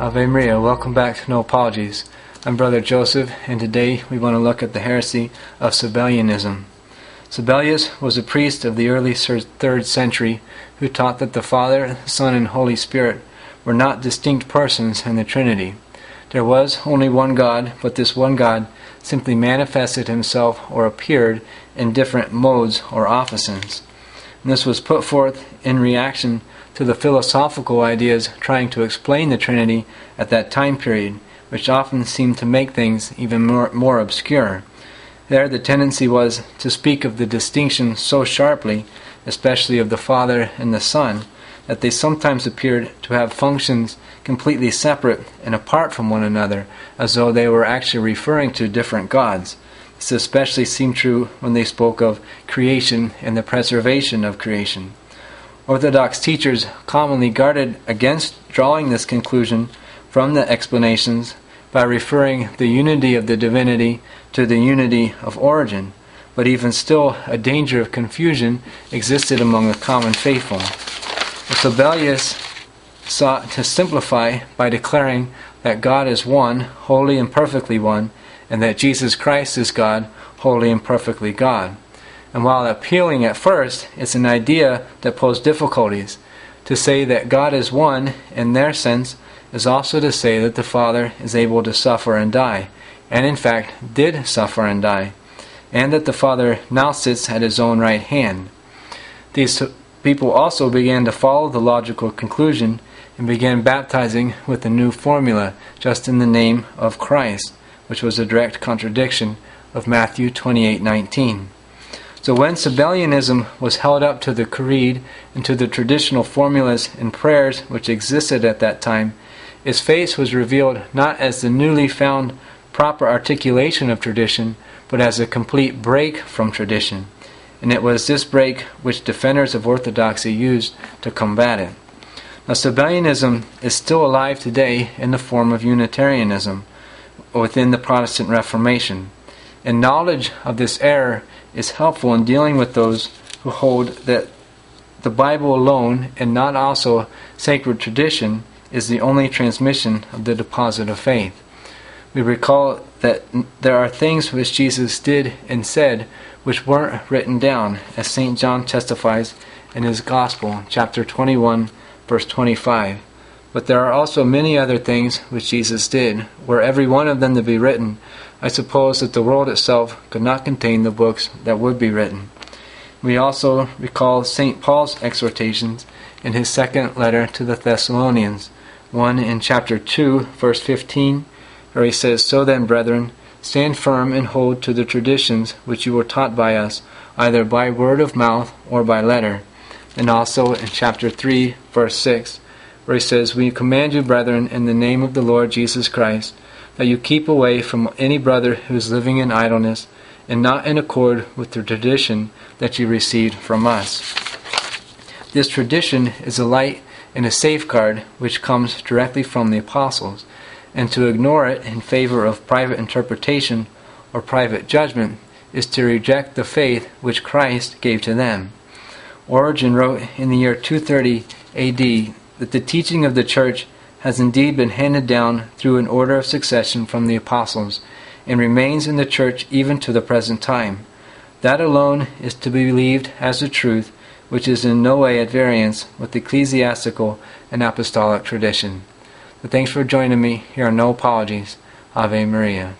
Ave Maria, welcome back to No Apologies. I'm Brother Joseph, and today we want to look at the heresy of Sabellianism. Sabellius was a priest of the early 3rd century who taught that the Father, Son, and Holy Spirit were not distinct persons in the Trinity. There was only one God, but this one God simply manifested himself or appeared in different modes or offices. This was put forth in reaction to the philosophical ideas trying to explain the Trinity at that time period, which often seemed to make things even more, more obscure. There, the tendency was to speak of the distinction so sharply, especially of the Father and the Son, that they sometimes appeared to have functions completely separate and apart from one another, as though they were actually referring to different gods. This especially seemed true when they spoke of creation and the preservation of creation. Orthodox teachers commonly guarded against drawing this conclusion from the explanations by referring the unity of the divinity to the unity of origin, but even still, a danger of confusion existed among the common faithful. Sabellius sought to simplify by declaring that God is one, wholly and perfectly one, and that Jesus Christ is God, wholly and perfectly God. And while appealing at first, it's an idea that posed difficulties. To say that God is one, in their sense, is also to say that the Father is able to suffer and die, and in fact did suffer and die, and that the Father now sits at his own right hand. These people also began to follow the logical conclusion and began baptizing with the new formula, just in the name of Christ, which was a direct contradiction of Matthew 28:19. So when Sabellianism was held up to the creed and to the traditional formulas and prayers which existed at that time, its face was revealed not as the newly found proper articulation of tradition, but as a complete break from tradition. And it was this break which defenders of orthodoxy used to combat it. Now, Sabellianism is still alive today in the form of Unitarianism within the Protestant Reformation. And knowledge of this error is helpful in dealing with those who hold that the Bible alone and not also sacred tradition is the only transmission of the deposit of faith. We recall that there are things which Jesus did and said which weren't written down, as St. John testifies in his Gospel, chapter 21, verse 25. But there are also many other things which Jesus did, were every one of them to be written, I suppose that the world itself could not contain the books that would be written. We also recall St. Paul's exhortations in his second letter to the Thessalonians, one in chapter 2, verse 15, where he says, So then, brethren, stand firm and hold to the traditions which you were taught by us, either by word of mouth or by letter. And also in chapter 3, verse 6, where he says, We command you, brethren, in the name of the Lord Jesus Christ, that you keep away from any brother who is living in idleness and not in accord with the tradition that you received from us. This tradition is a light and a safeguard which comes directly from the apostles, and to ignore it in favor of private interpretation or private judgment is to reject the faith which Christ gave to them. Origen wrote in the year 230 AD that the teaching of the church has indeed been handed down through an order of succession from the apostles, and remains in the church even to the present time. That alone is to be believed as the truth, which is in no way at variance with ecclesiastical and apostolic tradition. But thanks for joining me here on No Apologies. Ave Maria.